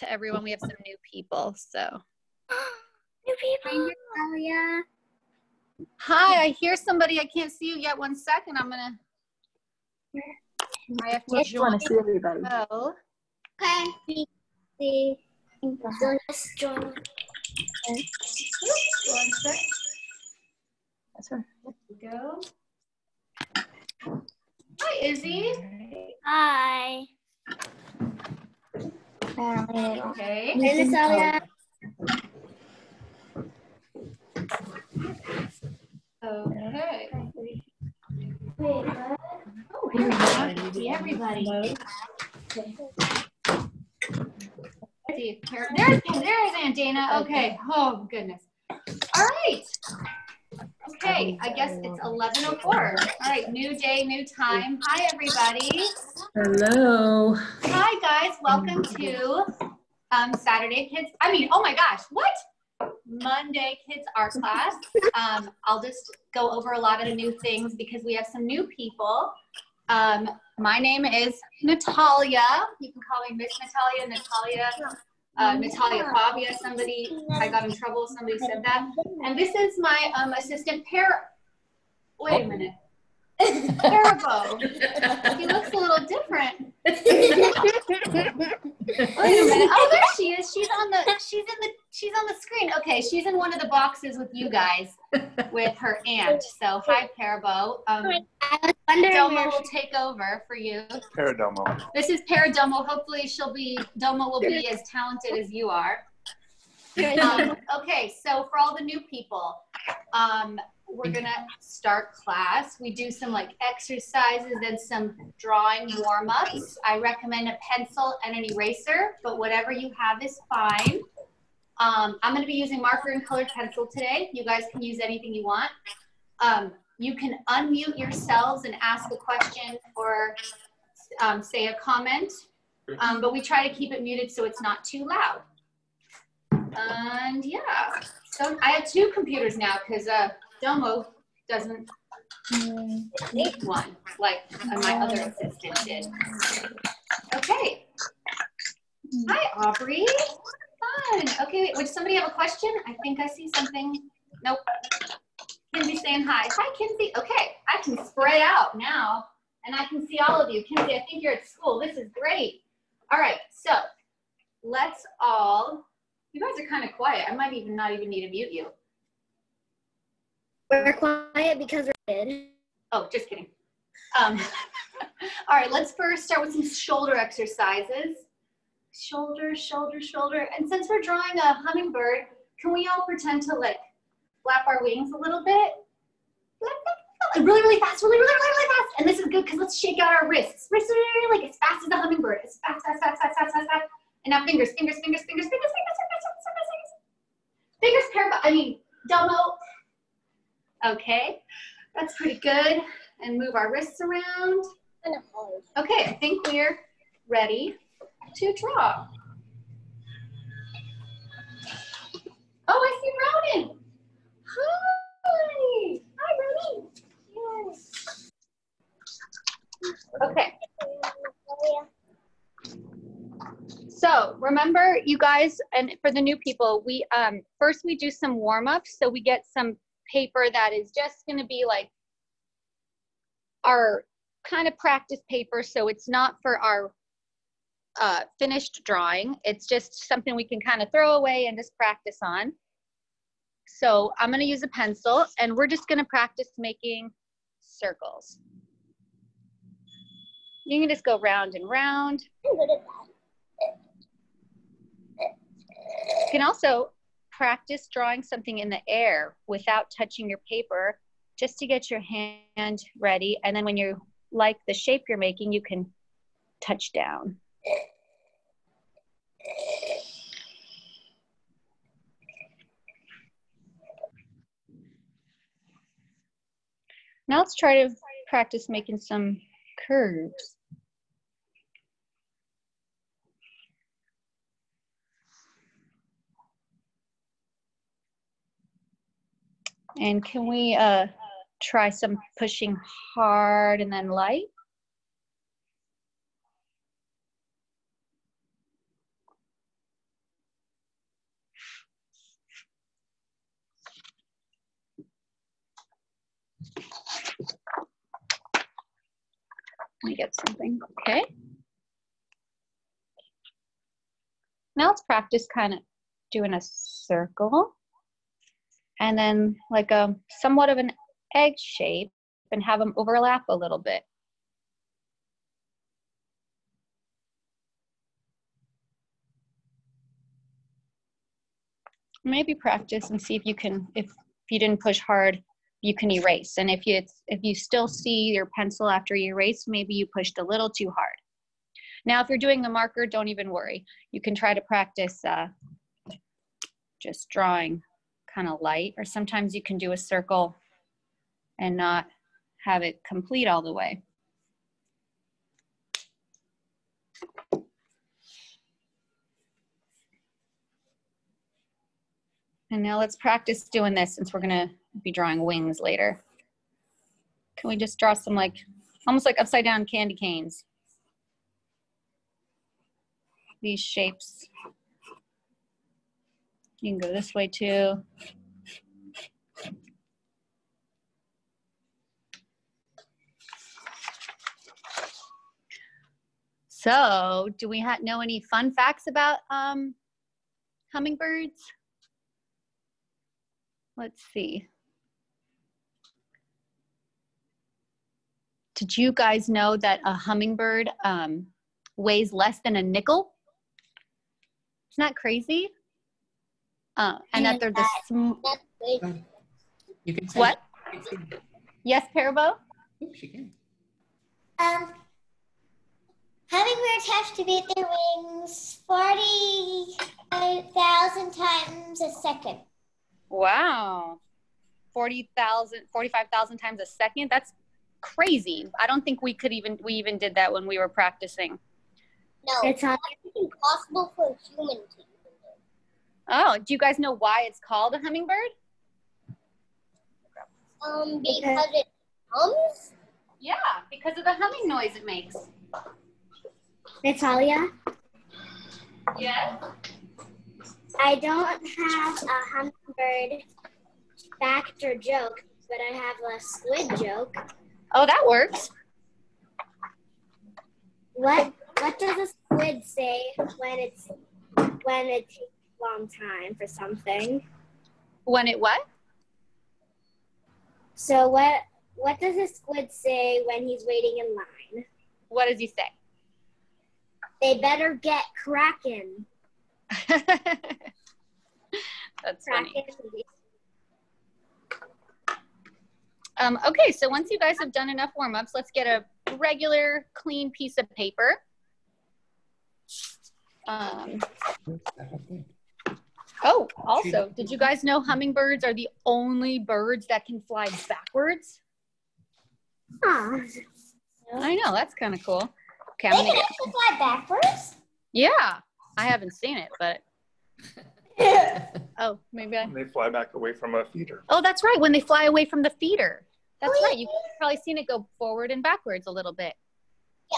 to everyone. We have some new people, so. New people. Natalia. Hi, I hear somebody. I can't see you yet. One second. I'm gonna. I have to I just join. want to see everybody. Oh, Okay. See. See. So let's join. one sec. That's right. Go. Hi, Izzy. Hi. Okay. Okay. Wait, Oh, here we go. See everybody. There's, there's Aunt Dana. Okay. Oh, goodness. All right. Okay, I guess it's 11.04. All right, new day, new time. Hi, everybody. Hello. Hi, guys. Welcome to um, Saturday Kids. I mean, oh my gosh, what? Monday Kids Art Class. Um, I'll just go over a lot of the new things because we have some new people. Um, my name is Natalia. You can call me Miss Natalia, Natalia, uh, Natalia Fabia. Somebody, I got in trouble. Somebody said that. And this is my um, assistant, Par. Wait a minute. Parabo. He looks a little different. Wait a minute. Oh, there she is. She's on the. She's in the. She's on the screen. Okay, she's in one of the boxes with you guys, with her aunt. So hi, Parabo. Um, I Domo will take over for you. Paradomo. This is Paradomo. Hopefully, she'll be. Domo will be as talented as you are. Um, okay, so for all the new people, um, we're gonna start class. We do some like exercises and some drawing warm ups. I recommend a pencil and an eraser, but whatever you have is fine. Um, I'm gonna be using marker and colored pencil today. You guys can use anything you want. Um, you can unmute yourselves and ask a question or um, say a comment, um, but we try to keep it muted so it's not too loud. And yeah, so I have two computers now because uh, Domo doesn't need one like my other assistant did. Okay. Hi, Aubrey. Fun. Okay, wait, would somebody have a question? I think I see something. Nope. Kinsey saying hi. Hi, Kinsey. Okay, I can spread out now and I can see all of you. Kinsey, I think you're at school. This is great. All right, so let's all, you guys are kind of quiet. I might even not even need to mute you. We're quiet because we're good. Oh, just kidding. Um, all right, let's first start with some shoulder exercises. Shoulder, shoulder, shoulder. And since we're drawing a hummingbird, can we all pretend to like flap our wings a little bit? Really, really fast, really, really, really, really fast. And this is good because let's shake out our wrists. Wrists, like as fast as the hummingbird. As fast, fast, fast, fast, fast, fast, fast. And now fingers, fingers, fingers, fingers, fingers, fingers, fingers, fingers, fingers, fingers. Fingers, pair, I mean, Domo. Okay, that's pretty good. And move our wrists around. Okay, I think we're ready to draw. Oh, I see Ronan. Hi. Hi, Ronan. Yes. Okay. So remember, you guys, and for the new people, we um first we do some warm ups. So we get some paper that is just going to be like our kind of practice paper. So it's not for our uh, finished drawing. It's just something we can kind of throw away and just practice on. So I'm going to use a pencil, and we're just going to practice making circles. You can just go round and round. You can also practice drawing something in the air without touching your paper just to get your hand ready. And then when you like the shape you're making, you can touch down. Now let's try to practice making some curves. And can we uh, try some pushing hard and then light? Let me get something, okay? Now let's practice kind of doing a circle and then like a somewhat of an egg shape and have them overlap a little bit. Maybe practice and see if you can, if if you didn't push hard, you can erase. And if you, if you still see your pencil after you erase, maybe you pushed a little too hard. Now, if you're doing the marker, don't even worry. You can try to practice uh, just drawing kind of light, or sometimes you can do a circle and not have it complete all the way. And now let's practice doing this since we're gonna be drawing wings later. Can we just draw some like, almost like upside down candy canes? These shapes. You can go this way too. So, do we know any fun facts about um, hummingbirds? Let's see. Did you guys know that a hummingbird um, weighs less than a nickel? Isn't that crazy? Uh, and that they're the sm- That's. You can say what? you can say- Yes, Parabo? Oops, you can. Um, hummingbirds have to beat their wings 40,000 times a second. Wow. 40,000, 45,000 times a second? That's crazy. I don't think we could even, we even did that when we were practicing. No, It's that's impossible for a human to even do. Oh, do you guys know why it's called a hummingbird? Um, because it hums? Yeah, because of the humming noise it makes. Natalia, Yes. I don't have a hummingbird fact or joke, but I have a squid joke. Oh, that works. What what does a squid say when it's when it takes a long time for something? When it what? So what what does a squid say when he's waiting in line? What does he say? They better get cracking. That's funny. Cracking. Um, okay, so once you guys have done enough warm-ups, let's get a regular clean piece of paper. Um, Okay. Oh, also, did you guys know hummingbirds are the only birds that can fly backwards? Aw. I know, that's kind of cool. Okay, I'm They gonna can get, actually fly backwards? yeah, I haven't seen it, but, oh, maybe I, And they fly back away from a feeder. oh, that's right, when they fly away from the feeder. That's Oh, right, you've probably seen it go forward and backwards a little bit.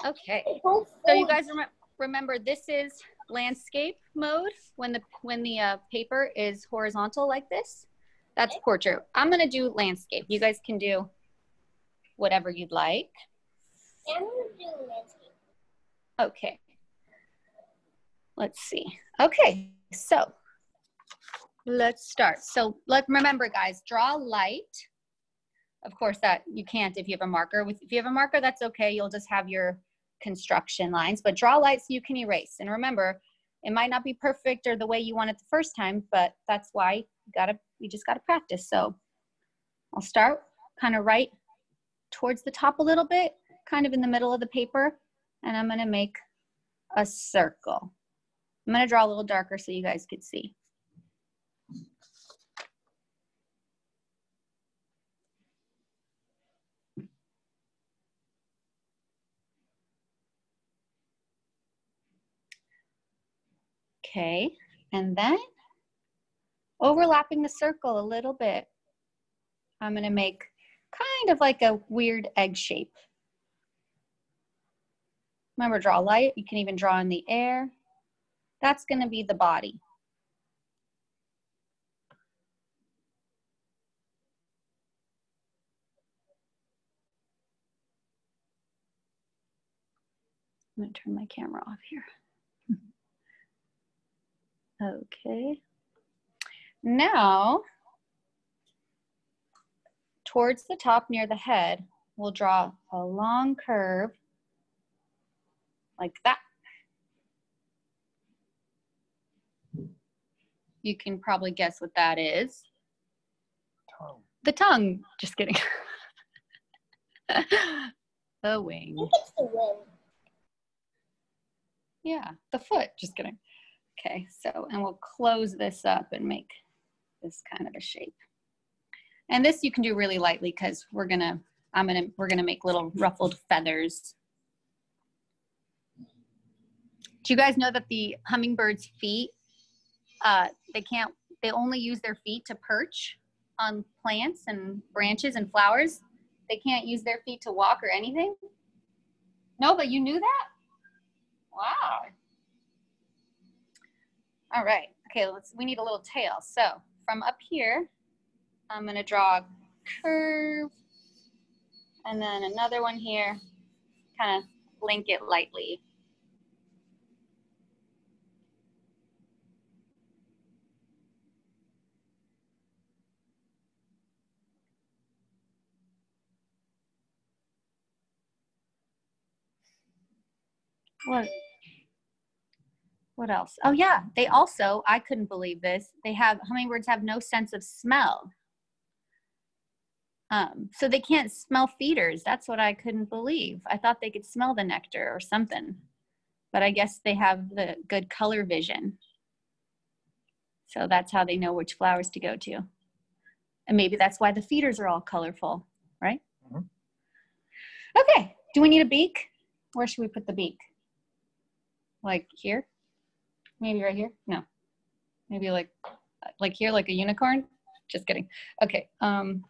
Yeah. Okay. So you guys rem- remember this is landscape mode when the when the uh, paper is horizontal like this. That's portrait. I'm gonna do landscape. You guys can do whatever you'd like. I'm gonna do landscape. Okay. Let's see. Okay, so let's start. So let remember, guys, draw light. Of course, that you can't if you have a marker. With if you have a marker, that's okay. You'll just have your construction lines, but draw so you can erase. And remember, it might not be perfect or the way you want it the first time, but that's why you gotta you just gotta practice. So I'll start kind of right towards the top a little bit, kind of in the middle of the paper, and I'm gonna make a circle. I'm gonna draw a little darker so you guys could see. Okay, and then overlapping the circle a little bit, I'm gonna make kind of like a weird egg shape. Remember, draw light. You can even draw in the air. That's going to be the body. I'm gonna turn my camera off here. Okay. Now, towards the top near the head, we'll draw a long curve like that. You can probably guess what that is. Tongue. The tongue, just kidding. the wing. I think it's the wing. Yeah, the foot, just kidding. Okay, so, and we'll close this up and make this kind of a shape. And this you can do really lightly because we're gonna, I'm gonna, we're gonna make little ruffled feathers. Do you guys know that the hummingbird's feet, uh, they can't, they only use their feet to perch on plants and branches and flowers? They can't use their feet to walk or anything? No, but you knew that? Wow. All right. Okay, let's we need a little tail. So from up here, I'm gonna draw a curve and then another one here, kind of link it lightly. What? What else? Oh yeah, they also, I couldn't believe this. They have hummingbirds have no sense of smell. Um, so they can't smell feeders. That's what I couldn't believe. I thought they could smell the nectar or something. But I guess they have the good color vision. So that's how they know which flowers to go to. And maybe that's why the feeders are all colorful, right? Mhm. Okay, do we need a beak? Where should we put the beak? Like here? Maybe right here? No. Maybe like like here, like a unicorn? Just kidding. Okay. Um,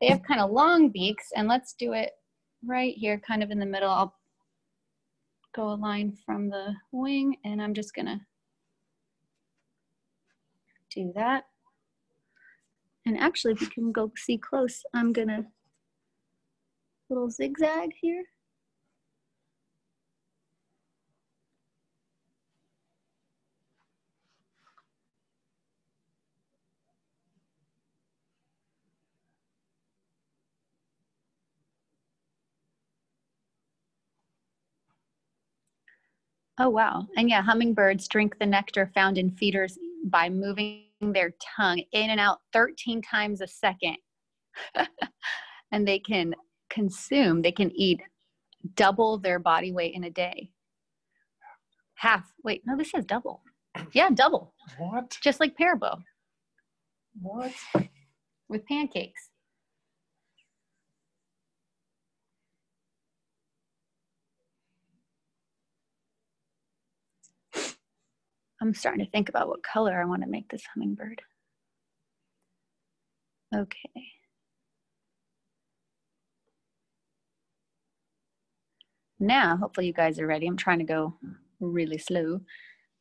they have kind of long beaks, and let's do it right here, kind of in the middle. I'll go a line from the wing, and I'm just gonna do that. And actually, if you can go see close, I'm gonna little zigzag here. Oh, wow. And yeah, hummingbirds drink the nectar found in feeders by moving their tongue in and out 13 times a second. and they can consume, they can eat double their body weight in a day. Half. Wait, no, this says double. Yeah, double. What? Just like Parabo What? with pancakes. I'm starting to think about what color I want to make this hummingbird. Okay. Now, hopefully you guys are ready. I'm trying to go really slow.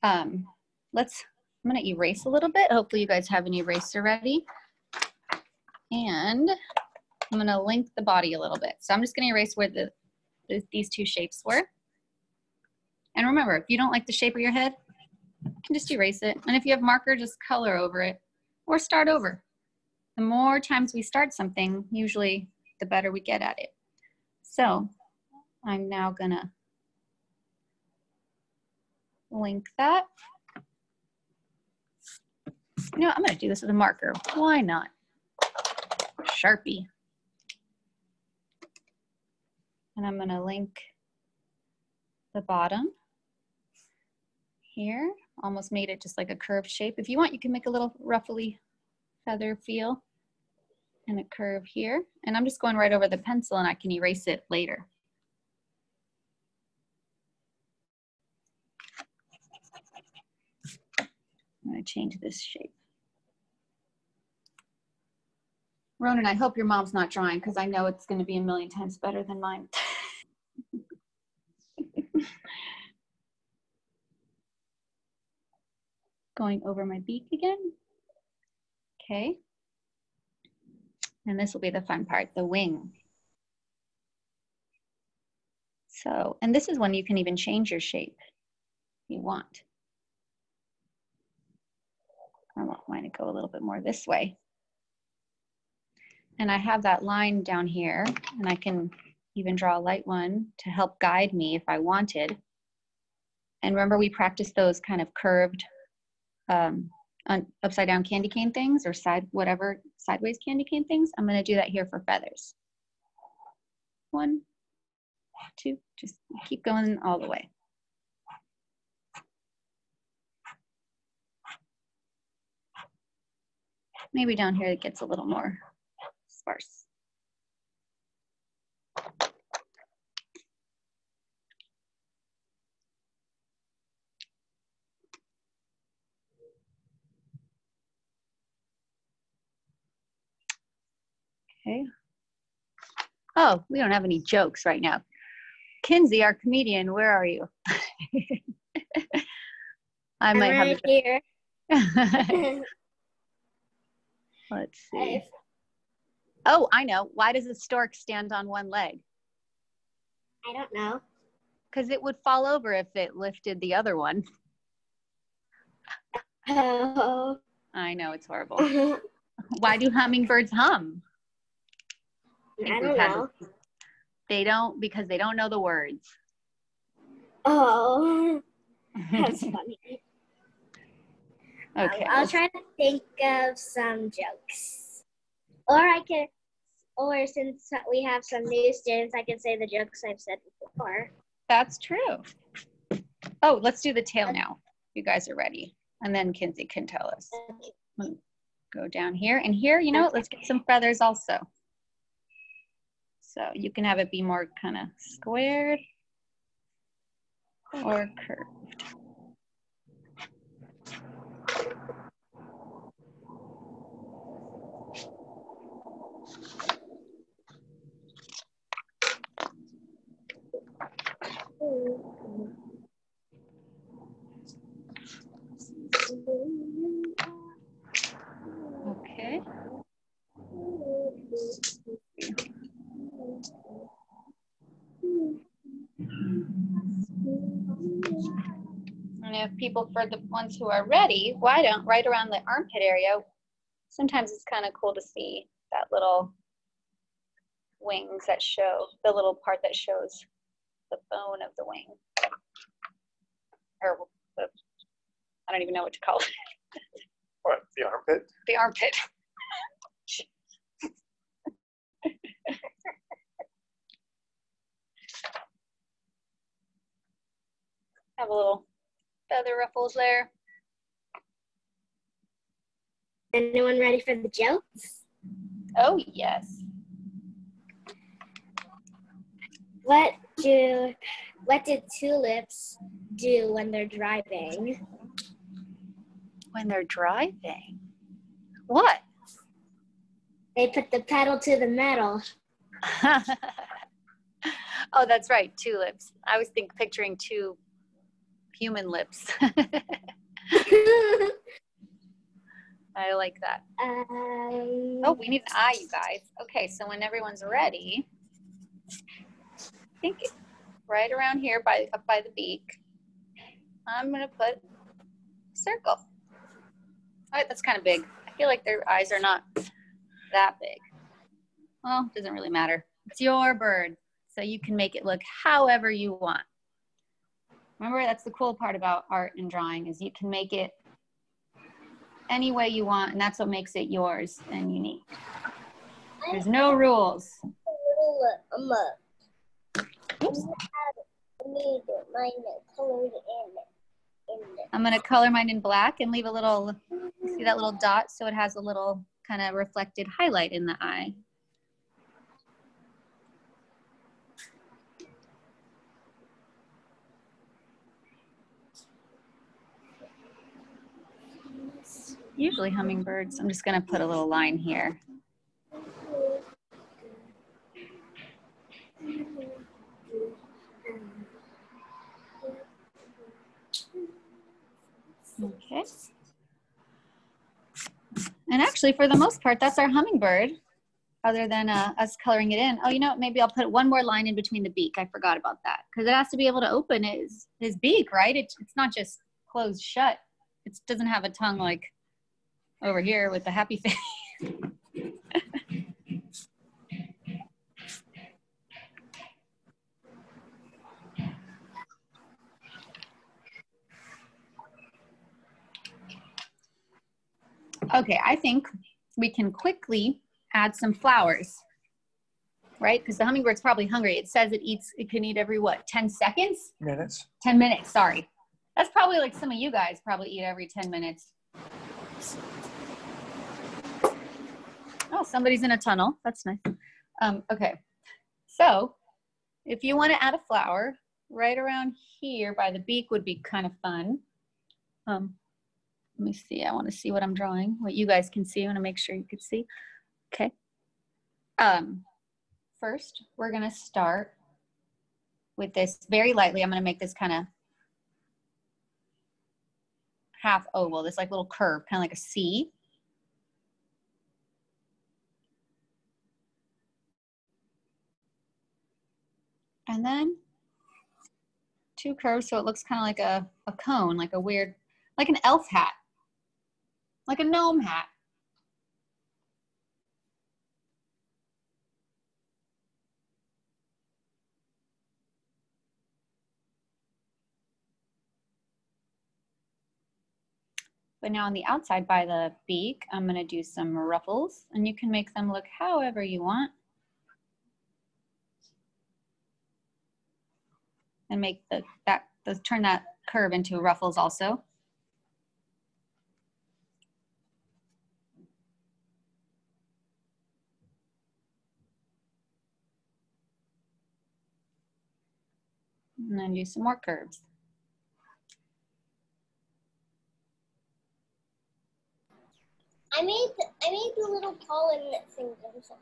Um, let's, I'm gonna erase a little bit. Hopefully you guys have an eraser ready. And I'm gonna link the body a little bit. So I'm just gonna erase where the, the these two shapes were. And remember, if you don't like the shape of your head, you can just erase it. And if you have marker, just color over it or start over. The more times we start something, usually the better we get at it. So I'm now gonna link that. You know, I'm gonna do this with a marker. Why not? Sharpie. And I'm gonna link the bottom here. Almost made it just like a curved shape. If you want, you can make a little ruffly feather feel and a curve here. And I'm just going right over the pencil and I can erase it later. I'm gonna change this shape. Ronan, I hope your mom's not drawing because I know it's gonna be a million times better than mine. Going over my beak again. Okay. And this will be the fun part, the wing. So, and this is when you can even change your shape if you want. I want mine to go a little bit more this way. And I have that line down here and I can even draw a light one to help guide me if I wanted. And remember we practiced those kind of curved um, upside down candy cane things or side, whatever, sideways candy cane things. I'm gonna do that here for feathers. One, two, just keep going all the way. Maybe down here it gets a little more sparse. Okay. Oh, we don't have any jokes right now. Kinsey, our comedian, where are you? I I'm might right here. have a Let's see. Oh, I know. Why does a stork stand on one leg? I don't know. Because it would fall over if it lifted the other one. Oh. I know, it's horrible. Why do hummingbirds hum? Think don't know. They don't, because they don't know the words. Oh, that's funny. okay. I'll try to think of some jokes. Or I can, or since we have some new students, I can say the jokes I've said before. That's true. Oh, let's do the tail now. You guys are ready. And then Kinsey can tell us. Go down here. And here, you know what? Let's get some feathers also. So you can have it be more kind of squared or curved. Okay. And if people, for the ones who are ready, why don't, right around the armpit area, sometimes it's kind of cool to see that little wings that show, the little part that shows the bone of the wing. Or the, I don't even know what to call it, What, the armpit? the armpit. Have a little feather ruffles there. Anyone ready for the jokes? Oh, yes. What do what did tulips do when they're driving? When they're driving. What? They put the pedal to the metal. oh, that's right. Tulips. I was think picturing two human lips. I like that. um, Oh, we need an eye, you guys. Okay, so when everyone's ready, I think right around here by up by the beak, I'm gonna put a circle. All right, that's kind of big. I feel like their eyes are not that big. Well, it doesn't really matter. It's your bird, so you can make it look however you want. Remember, that's the cool part about art and drawing is you can make it any way you want, and that's what makes it yours and unique. There's no rules. I'm I'm gonna color mine in black and leave a little, see that little dot? So it has a little kind of reflected highlight in the eye. Usually hummingbirds, I'm just gonna put a little line here. Okay. And actually, for the most part, that's our hummingbird. other than uh, us coloring it in. Oh, you know, maybe I'll put one more line in between the beak. I forgot about that because it has to be able to open his his beak, right? It, it's not just closed shut. It doesn't have a tongue like over here with the happy face. Okay, I think we can quickly add some flowers, right? Because the hummingbird's probably hungry. It says it eats, it can eat every what, 10 seconds? Minutes. 10 minutes, sorry. That's probably like some of you guys probably eat every 10 minutes. Oh, somebody's in a tunnel. That's nice. Um, okay, so if you want to add a flower, right around here by the beak would be kind of fun. Um, let me see. I want to see what I'm drawing, what you guys can see. I want to make sure you can see. Okay. Um, first, we're going to start with this very lightly. I'm going to make this kind of half oval, this like little curve, kind of like a C. And then two curves so it looks kind of like a, a cone, like a weird, like an elf hat like a gnome hat. But now on the outside by the beak, I'm gonna do some ruffles and you can make them look however you want. And make the, that, the, turn that curve into ruffles also. and then do some more curves. I made the, I made the little pollen things inside.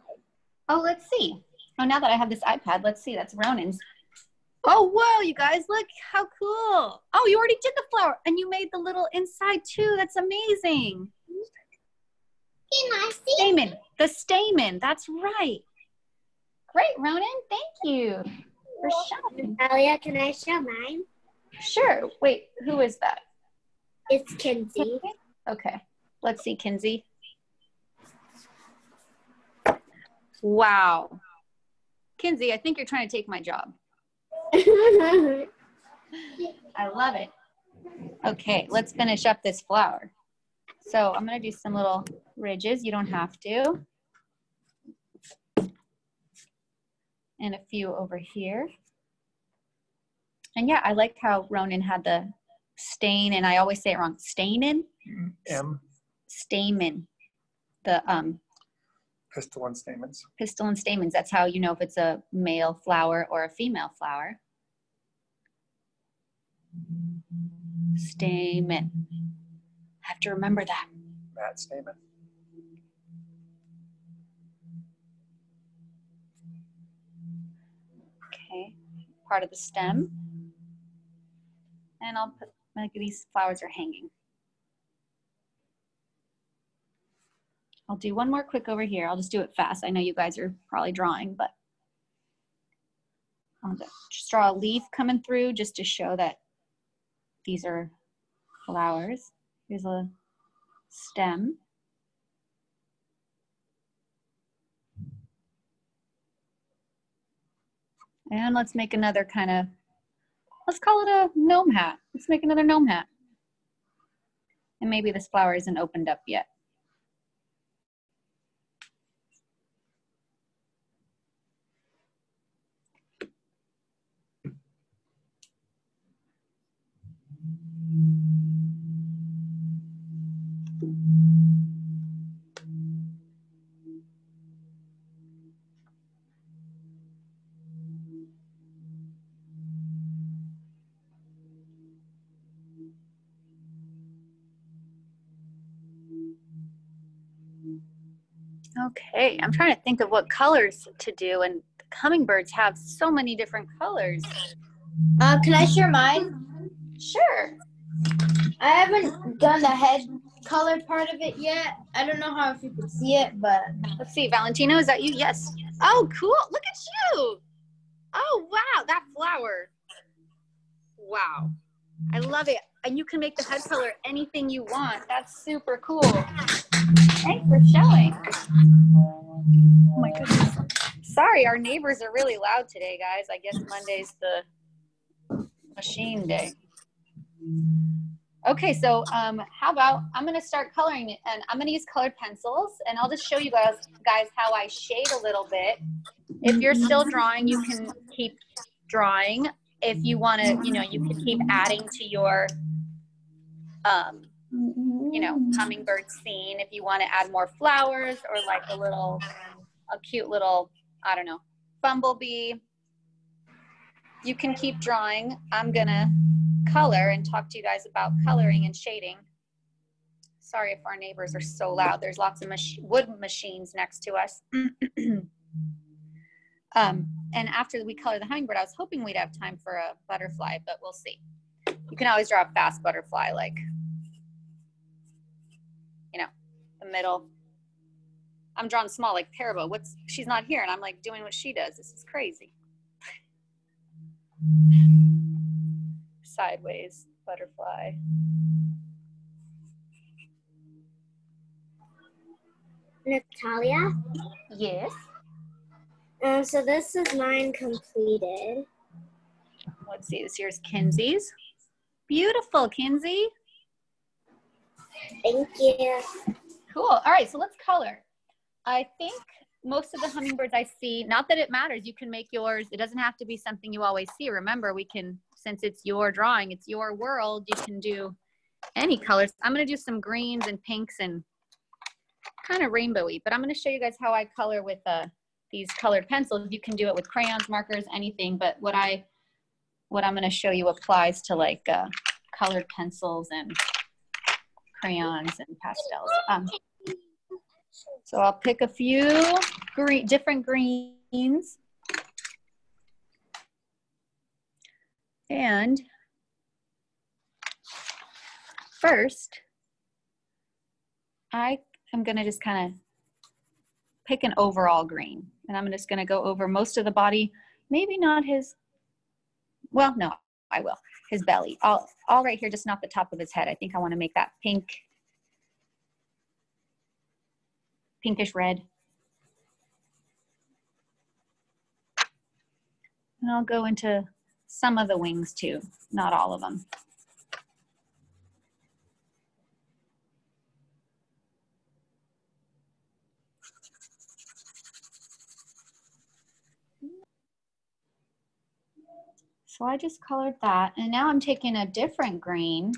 Oh, let's see. Oh, now that I have this iPad, let's see. That's Ronan's. Oh, whoa, you guys, look how cool. Oh, you already did the flower and you made the little inside too. That's amazing. Can I see? Stamen, the stamen. That's right. Great, Ronan. Thank you for showing. Alia, can I show mine? Sure. Wait, who is that? It's Kinsey. Okay. Let's see, Kinsey. Wow. Kinsey, I think you're trying to take my job. I love it. Okay, let's finish up this flower. So I'm going to do some little ridges. You don't have to. And a few over here. And yeah, I like how Ronan had the stain, and I always say it wrong. Stainen? M. Stamen. The um, Pistil and stamens. pistil and stamens. That's how you know if it's a male flower or a female flower. Stamen. I have to remember that. Matt stamen. Okay, part of the stem. And I'll put, like these flowers are hanging. I'll do one more quick over here. I'll just do it fast. I know you guys are probably drawing, but I'll just draw a leaf coming through just to show that these are flowers. Here's a stem. And let's make another kind of, let's call it a gnome hat. Let's make another gnome hat. And maybe this flower isn't opened up yet. Okay, I'm trying to think of what colors to do, and hummingbirds have so many different colors. Uh, can I share mine? Sure. I haven't done the head color part of it yet. I don't know how if you can see it, but Let's see, Valentino, is that you? Yes. Oh, cool. Look at you. Oh, wow, that flower. Wow. I love it. And you can make the head color anything you want. That's super cool. Thanks for showing. Oh my goodness. Sorry, our neighbors are really loud today, guys. I guess Monday's the machine day. Okay, so um, how about I'm gonna start coloring it, and I'm gonna use colored pencils, and I'll just show you guys guys how I shade a little bit. If you're still drawing, you can keep drawing. If you want to, you know, you can keep adding to your, um, you know, hummingbird scene. If you want to add more flowers or like a little, a cute little, I don't know, bumblebee. You can keep drawing. I'm gonna color and talk to you guys about coloring and shading. Sorry if our neighbors are so loud. There's lots of mach- wood machines next to us. um, and after we color the hummingbird, I was hoping we'd have time for a butterfly, but we'll see. You can always draw a fast butterfly, like, you know, the middle. I'm drawn small, like Parabo. What's she's not here, and I'm like doing what she does. This is crazy. Sideways butterfly. Natalia. Yes. Um, so this is mine completed. Let's see. This here's Kinsey's. Beautiful, Kinsey. Thank you. Cool. All right, so let's color. I think most of the hummingbirds I see, not that it matters, you can make yours. It doesn't have to be something you always see. Remember, we can, since it's your drawing, it's your world, you can do any colors. I'm going to do some greens and pinks and kind of rainbowy, but I'm going to show you guys how I color with uh, these colored pencils. You can do it with crayons, markers, anything, but what I, what I'm going to show you applies to like uh, colored pencils and crayons and pastels. Um, so I'll pick a few green, different greens. And first, I am gonna just kind of pick an overall green. And I'm just gonna go over most of the body, maybe not his, well, no, I will, his belly. All, all right here, just not the top of his head. I think I wanna make that pink pinkish red. And I'll go into some of the wings too, not all of them. So I just colored that. And now I'm taking a different green,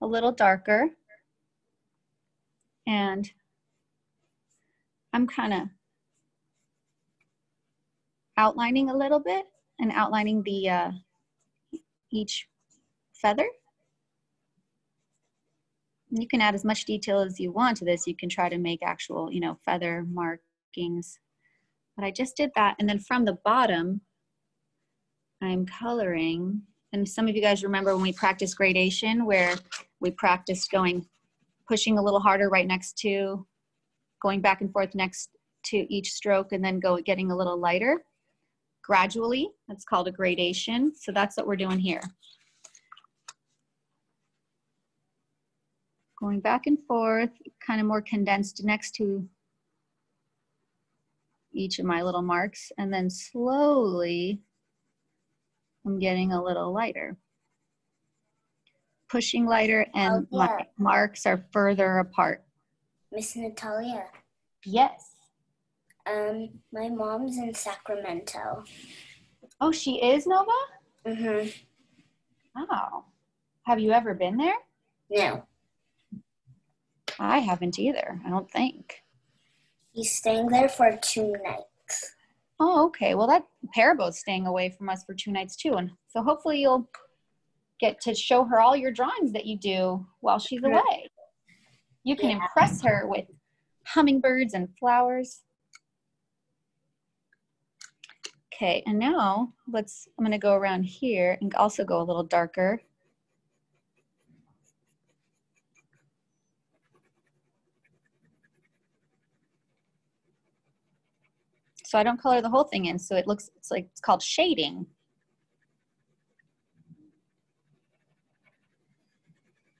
a little darker. And I'm kind of outlining a little bit and outlining the uh, each feather. You can add as much detail as you want to this. You can try to make actual, you know, feather markings. But I just did that. And then from the bottom, I'm coloring. And some of you guys remember when we practiced gradation where we practiced going pushing a little harder right next to, going back and forth next to each stroke and then go getting a little lighter gradually. That's called a gradation. So that's what we're doing here. Going back and forth, kind of more condensed next to each of my little marks. And then slowly, I'm getting a little lighter pushing lighter and Oh, my marks are further apart. Miss Natalia, Yes. um, my mom's in Sacramento. Oh, she is Nova? Mm-hmm. Oh. Have you ever been there? No, I haven't either, I don't think. He's staying there for two nights. Oh, okay. Well, that Parabo's staying away from us for two nights too. And so hopefully you'll get to show her all your drawings that you do while she's away. You can Yeah. impress her with hummingbirds and flowers. Okay, and now let's, I'm gonna go around here and also go a little darker. I don't color the whole thing in. So it looks, it's like, it's called shading.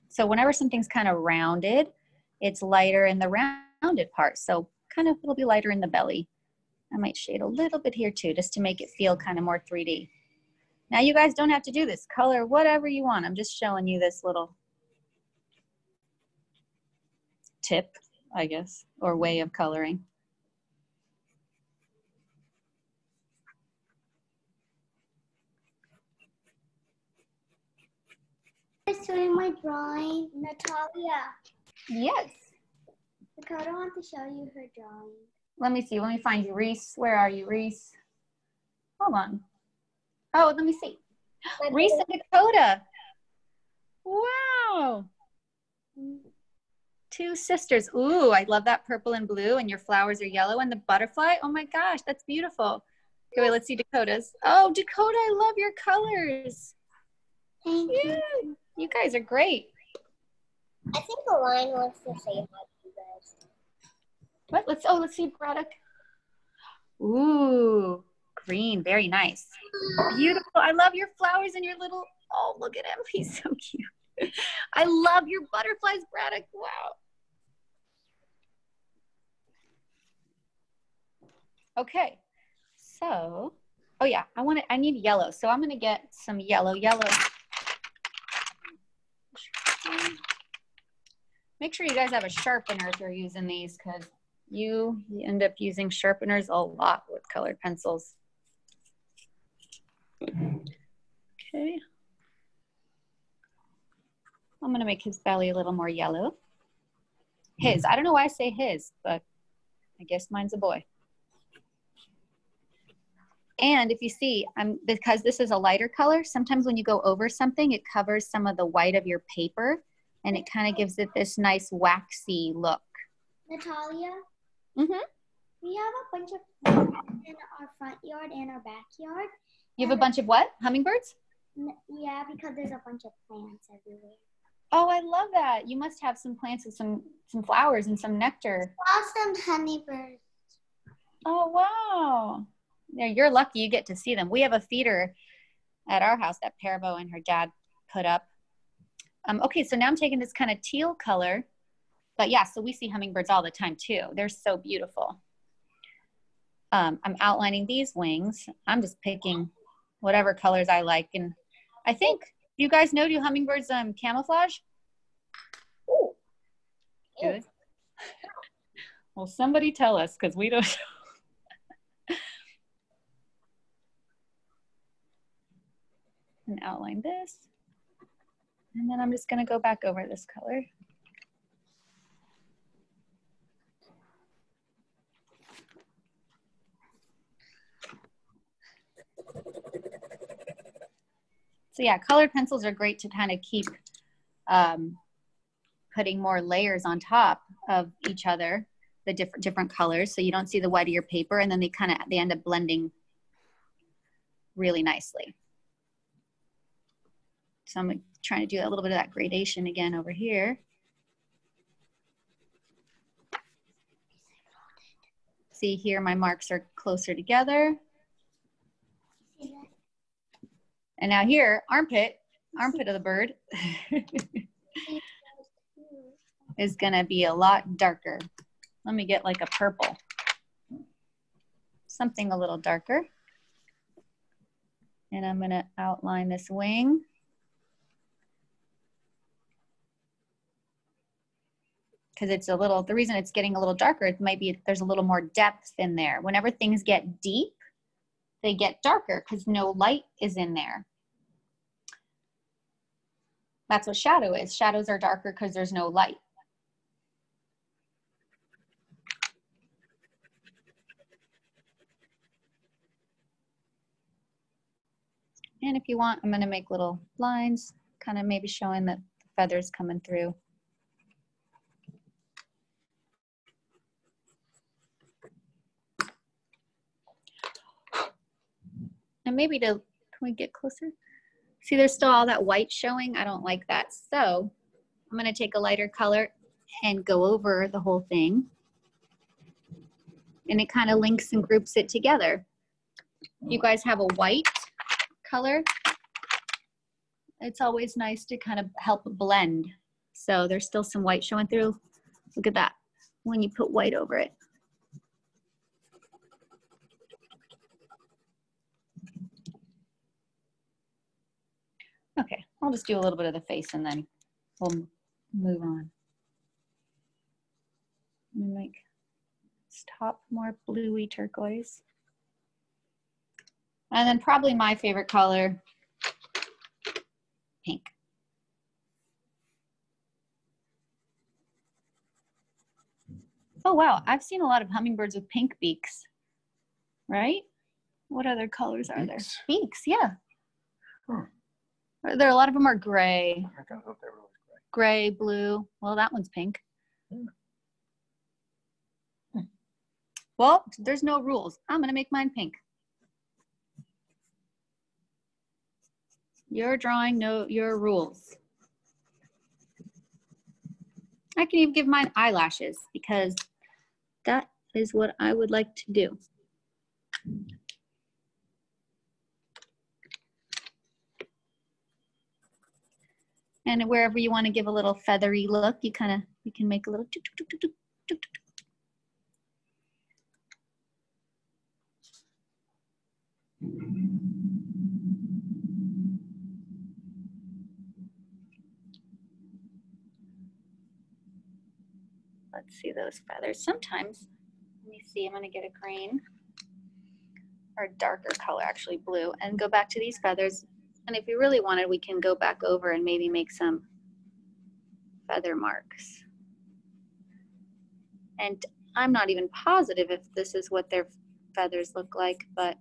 So whenever something's kind of rounded, it's lighter in the rounded part. So kind of, it'll be lighter in the belly. I might shade a little bit here too, just to make it feel kind of more 3D. Now you guys don't have to do this. Color whatever you want. I'm just showing you this little tip, I guess, or way of coloring. I'm my drawing. Natalia, Yes. Dakota wants to show you her drawing. Let me see. Let me find you. Reese, where are you, Reese? Hold on. Oh, let me see. Reese and Dakota. Wow. Two sisters. Ooh, I love that purple and blue, and your flowers are yellow, and the butterfly. Oh my gosh, that's beautiful. Okay, wait, let's see Dakota's. Oh, Dakota, I love your colors. Thank. Yeah, you guys are great. I think the line wants to say hi to you guys. What? Let's. Oh, let's see Braddock. Ooh, green, very nice. Beautiful. I love your flowers and your little. Oh, look at him. He's so cute. I love your butterflies, Braddock. Wow. Okay, so. Oh yeah, I want to. I need yellow, so I'm gonna get some yellow. Yellow. Make sure you guys have a sharpener if you're using these, because you, end up using sharpeners a lot with colored pencils. Okay. I'm gonna make his belly a little more yellow. His, I don't know why I say his, but I guess mine's a boy. And if you see, I'm because this is a lighter color, sometimes when you go over something, it covers some of the white of your paper and it kind of gives it this nice waxy look. Natalia, Mm-hmm. we have a bunch of plants in our front yard and our backyard. You have a bunch of what? Hummingbirds? Yeah, because there's a bunch of plants everywhere. Oh, I love that. You must have some plants with some some flowers and some nectar. Awesome honeybirds. Oh, wow. Yeah, you're lucky you get to see them. We have a feeder at our house that Parabo and her dad put up. Um, okay, so now I'm taking this kind of teal color. But yeah, so we see hummingbirds all the time too. They're so beautiful. Um, I'm outlining these wings. I'm just picking whatever colors I like. And I think, you guys know, do hummingbirds um, camouflage? Ooh. Good. well, somebody tell us because we don't. and outline this. And then I'm just gonna go back over this color. So yeah, colored pencils are great to kind of keep um, putting more layers on top of each other, the different different colors, so you don't see the white of your paper, and then they kind of they end up blending really nicely. So I'm trying to do a little bit of that gradation again over here. See here, my marks are closer together. And now here, armpit, armpit of the bird is gonna be a lot darker. Let me get like a purple. Something a little darker. And I'm gonna outline this wing. Because it's a little, the reason it's getting a little darker, it might be there's a little more depth in there. Whenever things get deep, they get darker because no light is in there. That's what shadow is. Shadows are darker because there's no light. And if you want, I'm gonna make little lines, kind of maybe showing that the feathers coming through. And maybe to, can we get closer? See, there's still all that white showing. I don't like that. So I'm gonna take a lighter color and go over the whole thing. and it kind of links and groups it together. You guys have a white color. It's always nice to kind of help blend. So there's still some white showing through. Look at that when you put white over it. Okay, I'll just do a little bit of the face and then we'll move on. Let me Make this top more bluey turquoise. And then probably my favorite color, pink. Oh wow, I've seen a lot of hummingbirds with pink beaks, right? What other colors are there? Beaks? Yeah. Hmm. There are a lot of them are gray, I kind of thought they were always gray. gray, blue. Well, that one's pink. Hmm. Well, there's no rules. I'm gonna make mine pink. Your drawing, no, your rules. I can even give mine eyelashes because that is what I would like to do. And wherever you want to give a little feathery look, you kind of, you can make a little. Let's see those feathers. Sometimes, let me see, I'm gonna get a green or a darker color, actually blue, and go back to these feathers. And if you really wanted, we can go back over and maybe make some feather marks. And I'm not even positive if this is what their feathers look like, but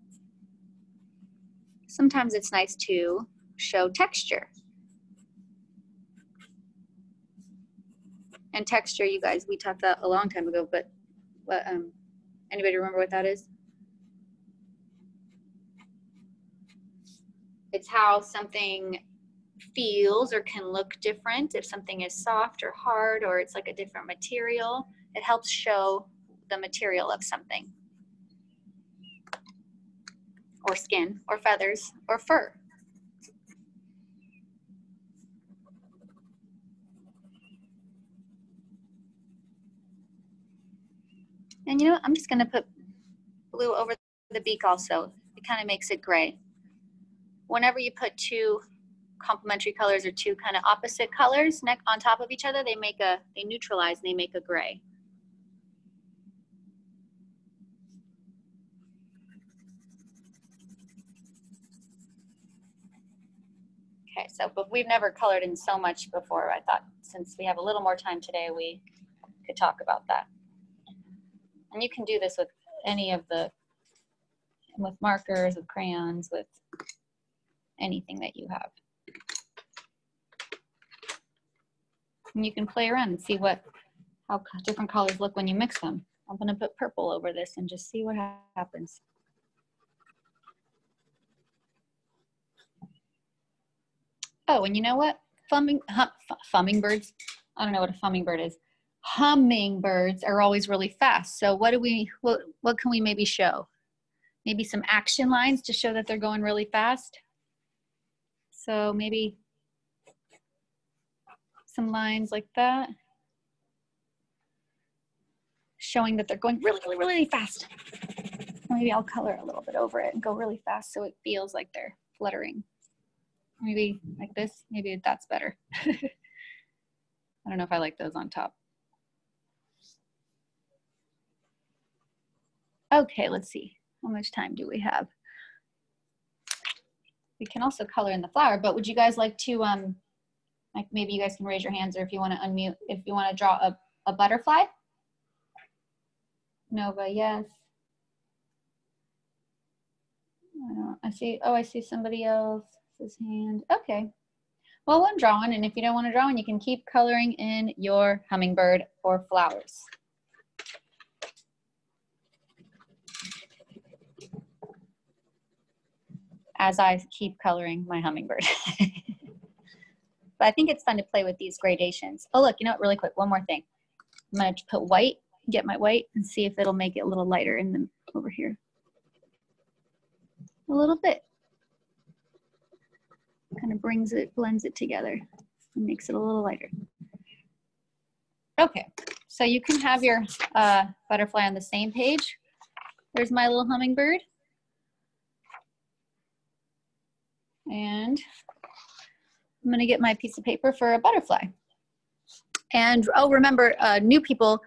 sometimes it's nice to show texture. And texture, you guys, we talked about a long time ago, but what, um, anybody remember what that is? It's how something feels or can look different. If something is soft or hard or it's like a different material, it helps show the material of something. Or skin, or feathers, or fur. And you know? I'm just gonna put blue over the beak also. It kind of makes it gray. Whenever you put two complementary colors or two kind of opposite colors neck on top of each other, they make a, they neutralize and they make a gray. Okay, so but we've never colored in so much before. I thought since we have a little more time today, we could talk about that. And you can do this with any of the, with markers, with crayons, with anything that you have. And you can play around and see what, how different colors look when you mix them. I'm gonna put purple over this and just see what happens. Oh, and you know what? Fumming, hum, hummingbirds. I don't know what a hummingbird is. Hummingbirds are always really fast. So what do we, what, what can we maybe show? Maybe some action lines to show that they're going really fast. So maybe some lines like that. Showing that they're going really, really, really fast. Maybe I'll color a little bit over it and go really fast so it feels like they're fluttering. Maybe like this, maybe that's better. I don't know if I like those on top. Okay, let's see. How much time do we have? We can also color in the flower, but would you guys like to, um, like maybe you guys can raise your hands or if you want to unmute, if you want to draw a, a butterfly? Nova, yes. I, see, oh, I see somebody else's hand. Okay. Well, I'm drawing, and if you don't want to draw one, you can keep coloring in your hummingbird or flowers. As I keep coloring my hummingbird. but I think it's fun to play with these gradations. Oh, look, you know what, really quick, one more thing. I'm gonna put white get my white and see if it'll make it a little lighter in the over here. A little bit. Kind of brings it, blends it together and makes it a little lighter. Okay, so you can have your uh, butterfly on the same page. There's my little hummingbird. And I'm gonna get my piece of paper for a butterfly. And oh, remember, uh, new people,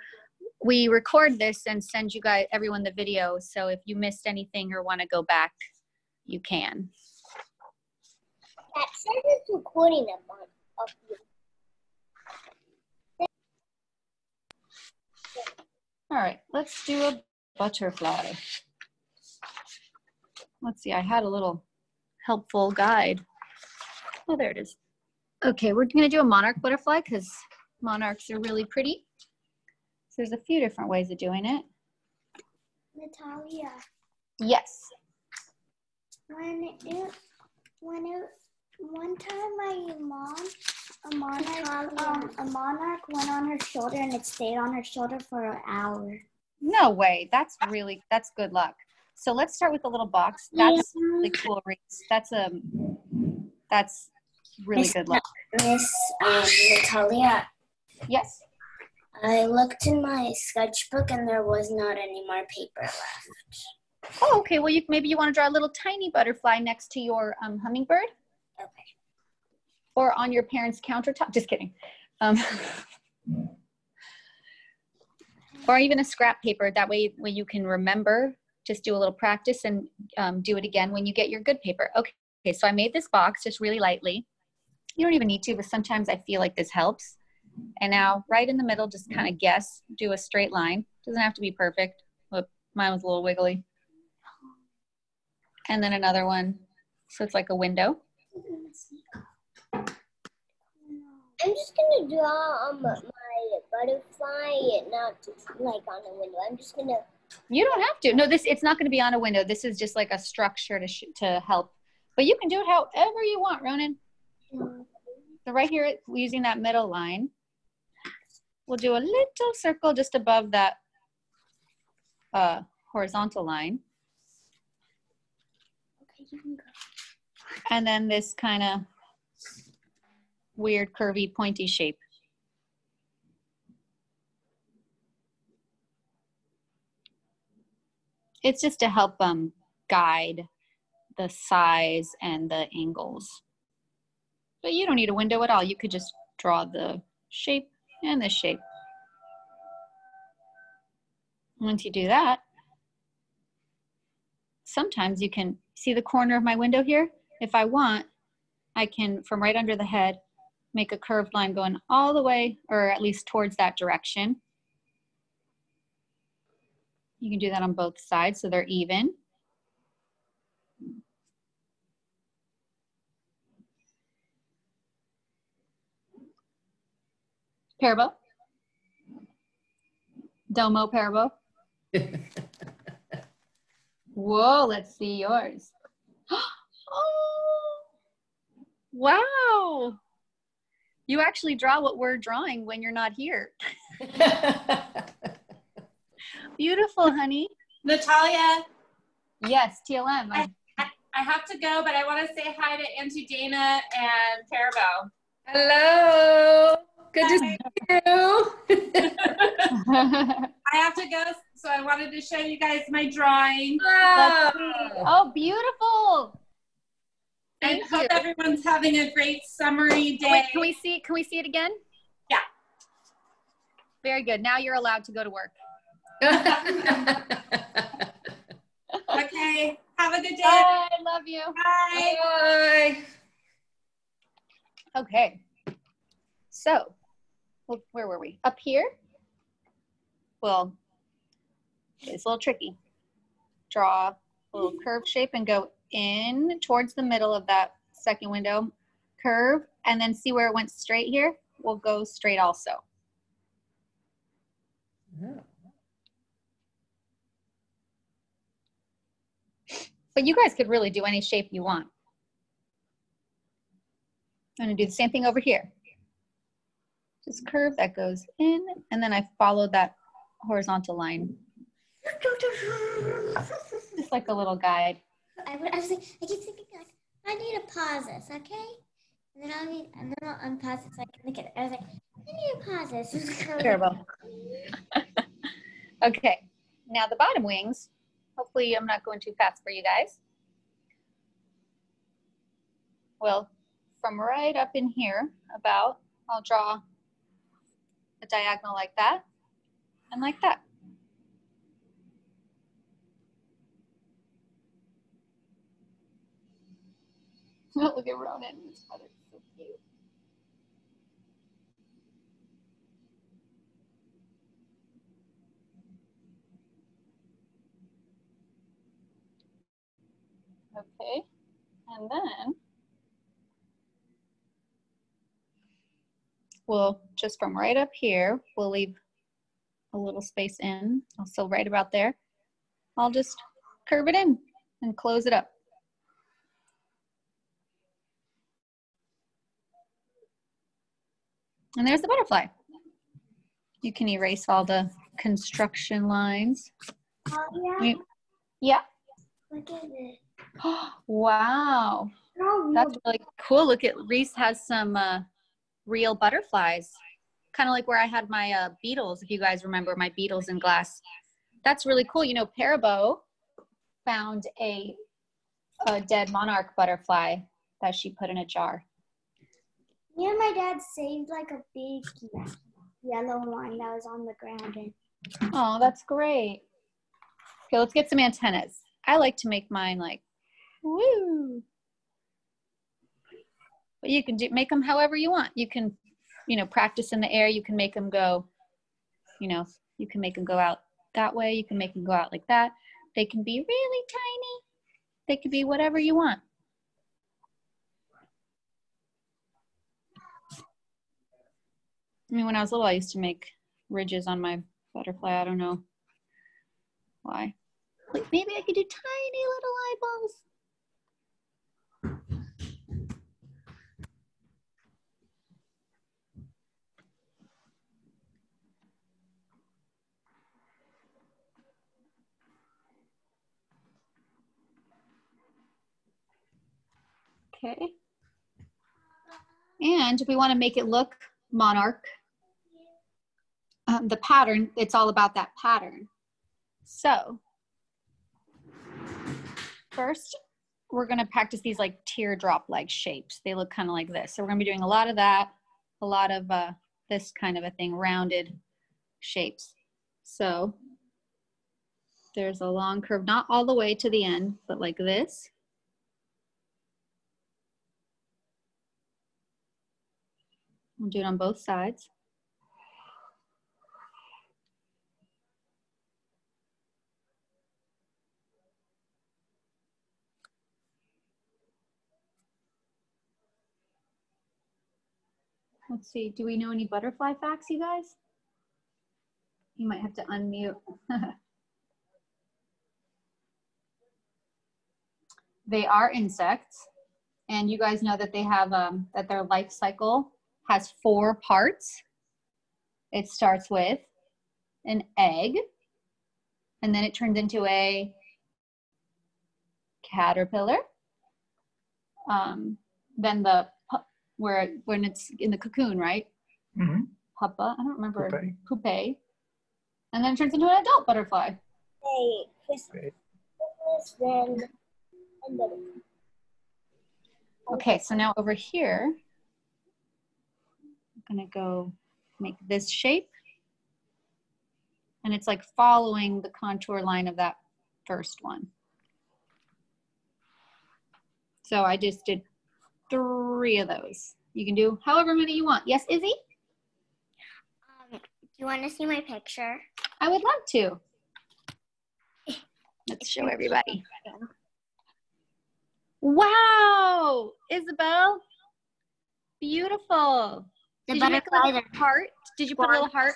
we record this and send you guys, everyone the video. So if you missed anything or wanna go back, you can. That says it's recording of you. All right, let's do a butterfly. Let's see, I had a little helpful guide. Oh, there it is. Okay, we're gonna do a monarch butterfly because monarchs are really pretty. So there's a few different ways of doing it. Natalia, Yes. when it, when it, one time my mom, a monarch, um, a monarch went on her shoulder and it stayed on her shoulder for an hour. No way. That's really that's good luck. So let's start with the little box. That's really cool, That's a that's really Miss- good luck. Miss um, Natalia, Yes. I looked in my sketchbook and there was not any more paper left. Oh, okay. Well, you maybe you want to draw a little tiny butterfly next to your um, hummingbird. Okay. or on your parents' countertop. Just kidding. Um, or even a scrap paper. That way, way you can remember. Just do a little practice and um, do it again when you get your good paper. Okay. Okay. So I made this box just really lightly. You don't even need to, but sometimes I feel like this helps. And now, right in the middle, just kind of guess. Do a straight line. Doesn't have to be perfect. Whoop, mine was a little wiggly. And then another one. So it's like a window. I'm just gonna draw um, my butterfly, not like on a window. I'm just gonna. You don't have to. No, this it's not going to be on a window. This is just like a structure to sh- to help. But you can do it however you want, Ronan. So right here, using that middle line, we'll do a little circle just above that uh, horizontal line, Okay, you can go. and then this kind of weird, curvy, pointy shape. It's just to help um, guide the size and the angles. But you don't need a window at all. You could just draw the shape and the shape. Once you do that, sometimes you can see the corner of my window here. If I want, I can, from right under the head, make a curved line going all the way, or at least towards that direction. You can do that on both sides so they're even. Parabo? Domo Parabo? Whoa, let's see yours. oh, wow. You actually draw what we're drawing when you're not here. Beautiful, honey. Natalia, Yes, TLM. I- I have to go, but I want to say hi to Auntie Dana and Parabo. Hello. Good to see you. I have to go, so I wanted to show you guys my drawing. Oh. oh, beautiful. And Thank hope you. everyone's having a great summery day. Wait, can we see? Can we see it again? Yeah. Very good. Now you're allowed to go to work. Okay. Have a good day. Bye. Love you. Bye. Bye. Okay. So, well, where were we? Up here? Well, it's a little tricky. Draw a little curved shape and go in towards the middle of that second window. Curve, and then see where it went straight here? We'll go straight also. But you guys could really do any shape you want. I'm gonna do the same thing over here. Just curve that goes in, and then I follow that horizontal line. Just like a little guide. I, would- I was like, I keep thinking like, I need to pause this, okay? And then I'll need, and then I'll unpause it so I can look at it. I was like, I need to pause this. Terrible. okay, now the bottom wings. Hopefully, I'm not going too fast for you guys. Well, from right up in here, about, I'll draw a diagonal like that and like that. Look at Ronan. His mother's Okay, and then we'll just from right up here, we'll leave a little space in, also right about there. I'll just curve it in and close it up. And there's the butterfly. You can erase all the construction lines. Oh, yeah. We- Yeah. Look at it. Wow. Oh, That's really cool. Look at Reese has some uh, real butterflies, kind of like where I had my uh, beetles. If you guys remember my beetles in glass, that's really cool. You know, Parabo found a, a dead monarch butterfly that she put in a jar. Me and my dad saved like a big yellow one that was on the ground. And Oh, that's great. Okay, let's get some antennas. I like to make mine like, woo. But you can do, make them however you want. You can, you know, practice in the air. You can make them go, you know, you can make them go out that way. You can make them go out like that. They can be really tiny. They could be whatever you want. I mean, when I was little, I used to make ridges on my butterfly. I don't know why. Like maybe I could do tiny little eyeballs. Okay. And if we want to make it look monarch, um, the pattern, it's all about that pattern. So first, we're gonna practice these like teardrop-like shapes. They look kind of like this. So we're gonna be doing a lot of that, a lot of uh, this kind of a thing, rounded shapes. So there's a long curve, not all the way to the end, but like this. We'll do it on both sides. Let's see, do we know any butterfly facts, you guys? You might have to unmute. they are insects, and you guys know that they have, um, that their life cycle has four parts. It starts with an egg, and then it turns into a caterpillar. Um, then the where when it's in the cocoon, right? Mhm. Pupa, I don't remember. Pupae. Pupae. And then it turns into an adult butterfly. hey, Christmas, then Okay, so now over here, I'm gonna go make this shape. And it's like following the contour line of that first one. So I just did three of those. You can do however many you want. Yes, Izzy? um, do you want to see my picture? I would love to. Let's show everybody. Wow, Isabel, beautiful. The Did you make a little heart? Did you put a little heart?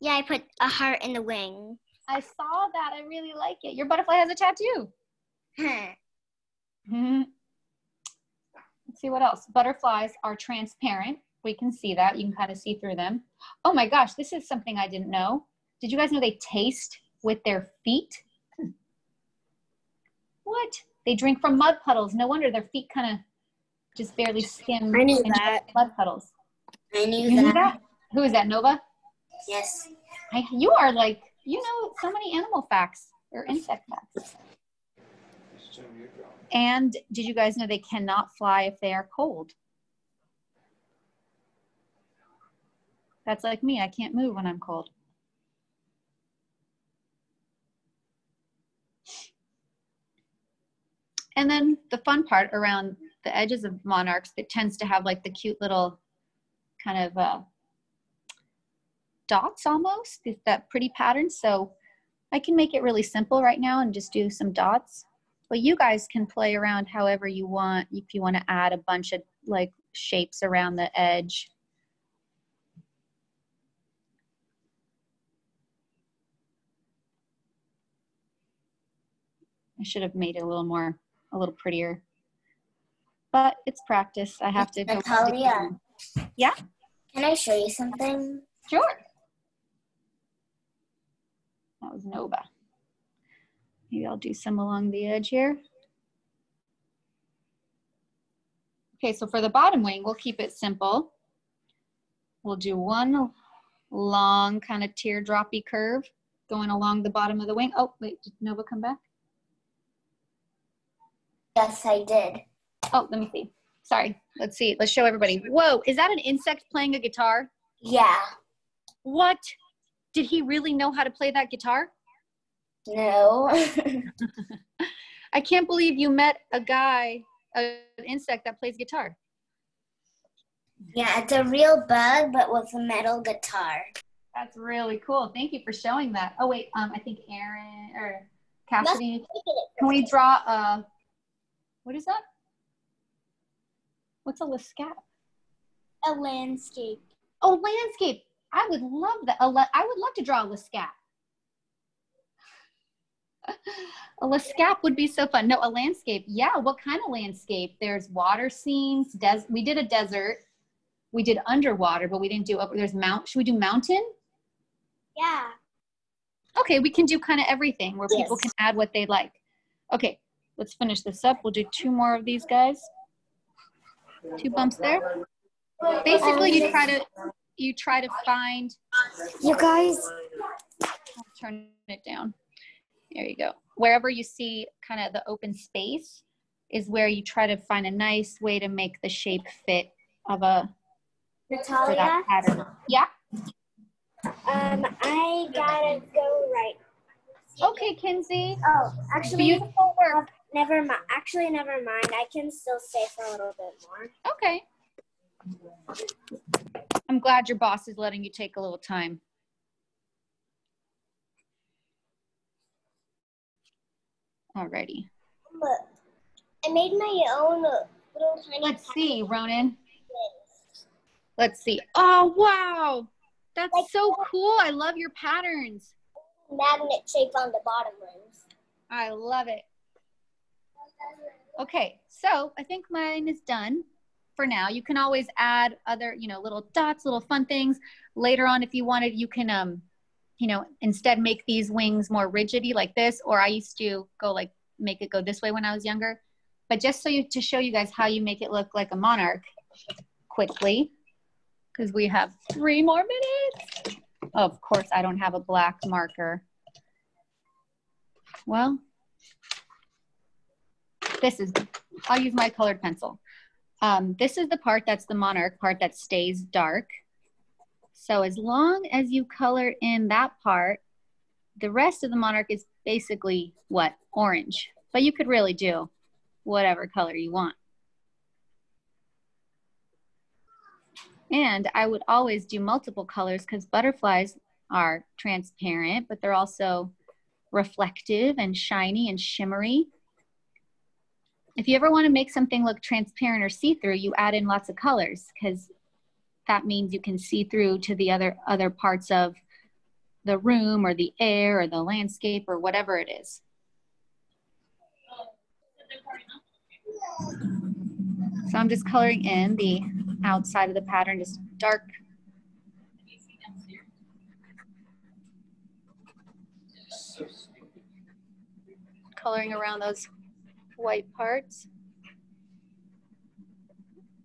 Yeah, I put a heart in the wing. I saw that. I really like it. Your butterfly has a tattoo. Mhm. Let's see what else. Butterflies are transparent. We can see that. You can kind of see through them. Oh my gosh, this is something I didn't know. Did you guys know they taste with their feet? What? They drink from mud puddles. No wonder their feet kind of just barely skim I knew that. mud puddles. I knew You knew that. that? Who is that, Nova? Yes. I, you are like, you know so many animal facts or insect facts. And did you guys know they cannot fly if they are cold? That's like me. I can't move when I'm cold. And then the fun part around the edges of monarchs that tends to have like the cute little kind of uh, dots almost, that pretty pattern. So I can make it really simple right now and just do some dots. But you guys can play around however you want. If you want to add a bunch of like shapes around the edge. I should have made it a little more, a little prettier. But it's practice. I have to go. Natalia. Oh, yeah. Can I show you something? Sure. That was Nova. Maybe I'll do some along the edge here. Okay, so for the bottom wing, we'll keep it simple. We'll do one long kind of teardroppy curve going along the bottom of the wing. Oh, wait, did Nova come back? Yes, I did. Oh, let me see. Sorry, let's see. Let's show everybody. Whoa, is that an insect playing a guitar? Yeah. What? Did he really know how to play that guitar? No. I can't believe you met a guy, an insect that plays guitar. yeah, it's a real bug, but with a metal guitar. That's really cool. Thank you for showing that. Oh wait, um, I think Aaron or Cassidy, can we draw a? What is that? What's a liscap? A landscape. Oh, landscape. I would love that. I would love to draw a liscap. A liscap would be so fun. No, a landscape. Yeah, what kind of landscape? There's water scenes. Des- we did a desert. We did underwater, but we didn't do. Over there's mount. Should we do mountain? Yeah. Okay, we can do kind of everything where people can add what they like. Okay, let's finish this up. We'll do two more of these guys. Two bumps there. Basically, you try to you try to find. You guys, I'll turn it down. There you go. Wherever you see kind of the open space is where you try to find a nice way to make the shape fit of a Natalia, that pattern. Yeah. um, I gotta go right. Okay, Kinsey. Oh, actually, Beautiful work. Never mind. Actually, never mind. I can still stay for a little bit more. Okay. I'm glad your boss is letting you take a little time. Alrighty. Look, I made my own little tiny. Let's see, Ronan. Let's see. Oh, wow. That's so cool. I love your patterns. magnet shape on the bottom rings. I love it. Okay, so I think mine is done for now. You can always add other, you know, little dots, little fun things. Later on, if you wanted, you can, um, you know, instead make these wings more rigidy like this, or I used to go like, make it go this way when I was younger. But just so you, to show you guys how you make it look like a monarch quickly, because we have three more minutes. Of course, I don't have a black marker. Well, this is, I'll use my colored pencil. Um, this is the part that's the monarch part that stays dark. So as long as you color in that part, the rest of the monarch is basically what? Orange. But you could really do whatever color you want. And I would always do multiple colors because butterflies are transparent, but they're also reflective and shiny and shimmery. If you ever want to make something look transparent or see-through, you add in lots of colors because that means you can see through to the other other parts of the room or the air or the landscape or whatever it is. So I'm just coloring in the outside of the pattern, just dark. Coloring around those white parts.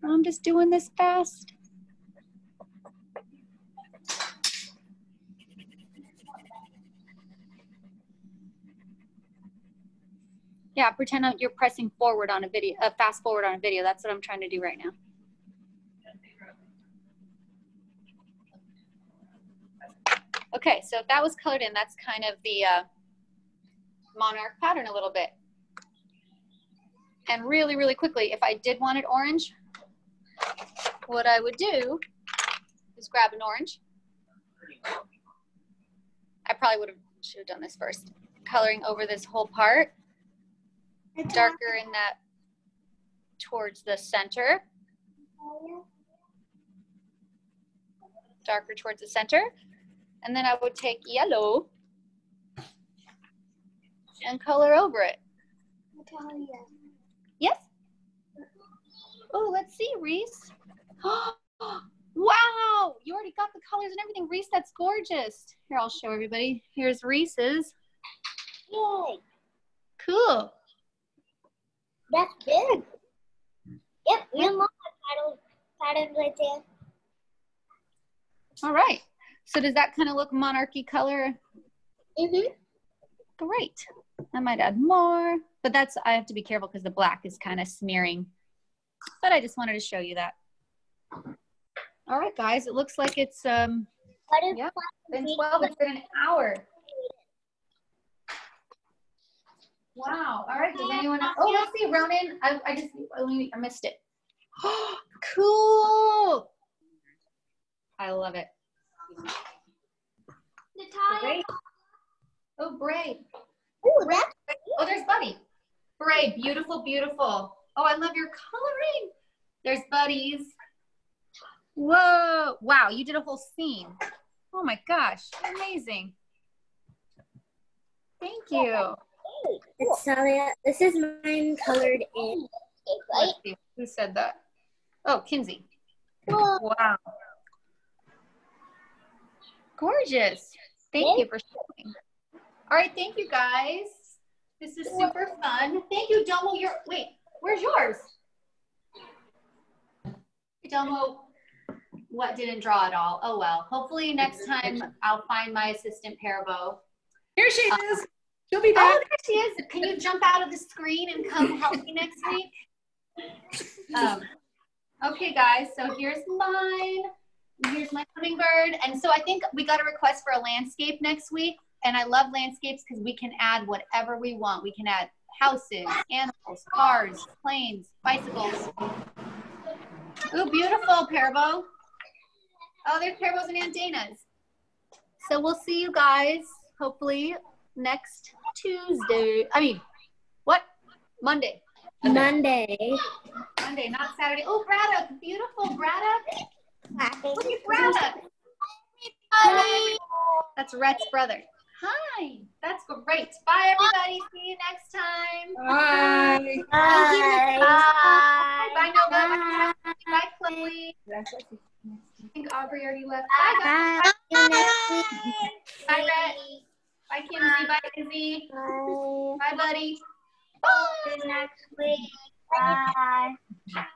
I'm just doing this fast. Yeah, pretend you're pressing forward on a video, uh, fast forward on a video. That's what I'm trying to do right now. Okay, so if that was colored in, that's kind of the uh, monarch pattern a little bit. And really, really quickly, if I did want it orange, what I would do is grab an orange. I probably would have should have done this first. Coloring over this whole part, darker in that towards the center, darker towards the center. And then I would take yellow and color over it. Yes? Oh, let's see, Reese. wow, you already got the colors and everything. Reese, that's gorgeous. Here, I'll show everybody. Here's Reese's. Yay. Cool. That's big. Yep, we have more patterns, patterns right there. All right. So does that kind of look monarchy color? Mm-hmm. Great. I might add more, but that's, I have to be careful because the black is kind of smearing. But I just wanted to show you that. All right, guys, it looks like it's um, Yeah. been 12, it's been an hour. Wow. All right. Does anyone? Oh, let's see, Ronan. I, I just I missed it. Oh, cool. I love it. Great. Oh, Bray. Ooh, that's Oh, there's Buddy. Bray, beautiful, beautiful. Oh, I love your coloring. There's Buddies. Whoa. Wow, you did a whole scene. Oh my gosh, amazing. Thank you. It's Salia. This is mine colored in. Let's see, Who said that? Oh, Kinsey. Whoa. Wow. Gorgeous. Thank you for showing. All right, thank you guys. This is super fun. Thank you, Domo. Your wait, where's yours? Domo, what didn't draw at all? Oh well. Hopefully next time I'll find my assistant Parabo. Here she is. She'll be back. Oh, there she is. Can you jump out of the screen and come help me next week? Um, okay, guys, so here's mine. Here's my hummingbird. And so I think we got a request for a landscape next week. And I love landscapes because we can add whatever we want. We can add houses, animals, cars, planes, bicycles. Ooh, beautiful, Parabo. Oh, there's Parabos and Aunt Dana's. So we'll see you guys hopefully next Tuesday. I mean, what? Monday. Monday. Monday, not Saturday. Oh, Braddock. Beautiful, Braddock. Look at Braddock. That's Rhett's brother. Hi. That's great. Bye, everybody. See you next time. Bye. Bye. Bye. Bye, Nova. Bye, Chloe. I think Aubrey already left. Bye, guys. Bye. See you next week. Bye, Rhett. Bye, Kinsey. Bye, Izzy. Bye. Bye, buddy. See you next week. Bye.